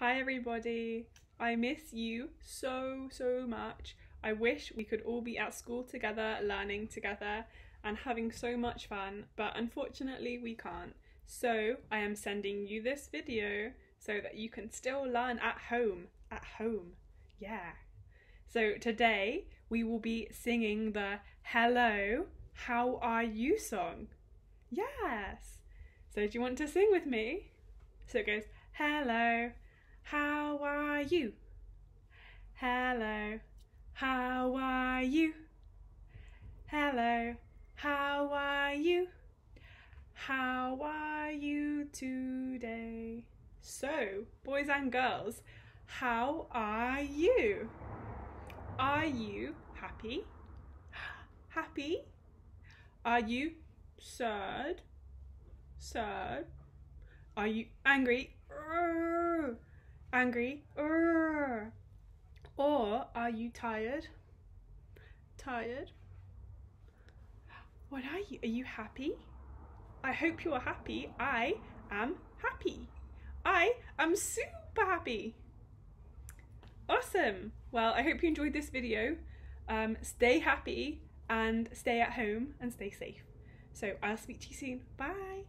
Hi, everybody. I miss you so, so much. I wish we could all be at school together, learning together, and having so much fun, but unfortunately, we can't. So, I am sending you this video so that you can still learn at home. At home. Yeah. So, today we will be singing the Hello, How Are You song. Yes. So, do you want to sing with me? So it goes, Hello, how are you? Hello, how are you? Hello, how are you? How are you today? So, boys and girls, how are you? Are you happy? Happy? Are you sad? Sad? Are you angry? Angry? Or are you tired? Tired? What are you? Are you happy? I hope you're happy. I am happy. I am super happy. Awesome. Well, I hope you enjoyed this video. Um, stay happy and stay at home and stay safe. So I'll speak to you soon. Bye.